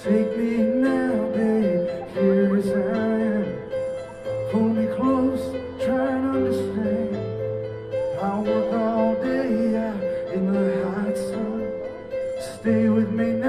Take me now, babe, here as I am. Pull me close, try and understand. I work all day out in the hot sun. Stay with me